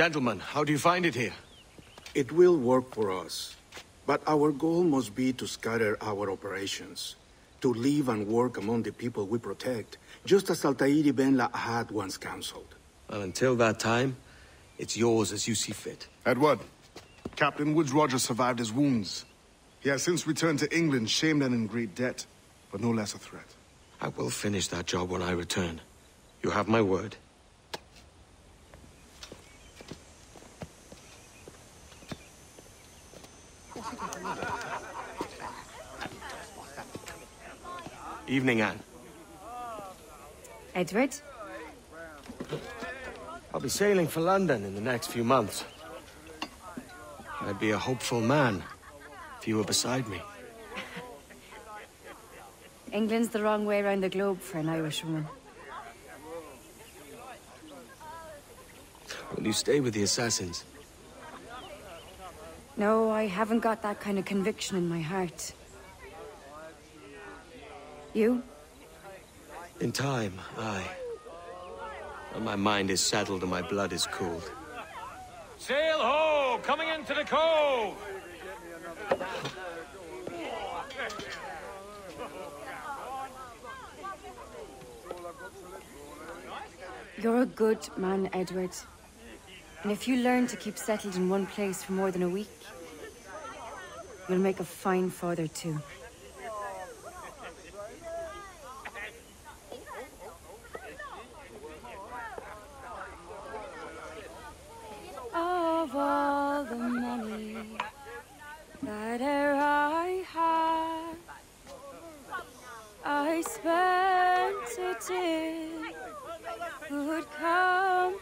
Gentlemen, how do you find it here? It will work for us. But our goal must be to scatter our operations. To live and work among the people we protect, just as Altair ibn La'Ahad once counseled. Well, until that time, it's yours as you see fit. Edward, Captain Woodes Rogers survived his wounds. He has since returned to England, shamed and in great debt, but no less a threat. I will finish that job when I return. You have my word. Evening, Anne. Edward? I'll be sailing for London in the next few months. I'd be a hopeful man if you were beside me. England's the wrong way around the globe for an Irish woman. Will you stay with the Assassins? No, I haven't got that kind of conviction in my heart. You? In time, aye. When my mind is settled and my blood is cooled. Sail ho! Coming into the cove! You're a good man, Edward. And if you learn to keep settled in one place for more than a week, you'll make a fine father too. Of all the money that I had, I spent it in good come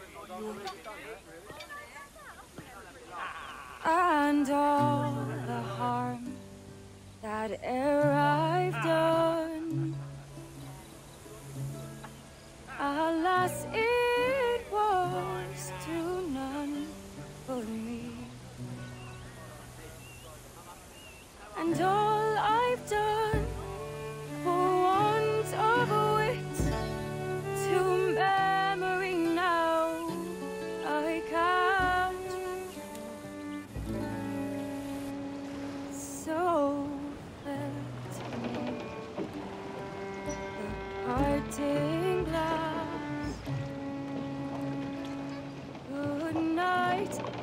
And all the harm that e'er I've done, alas, it was to none but me. And all the glass. Good night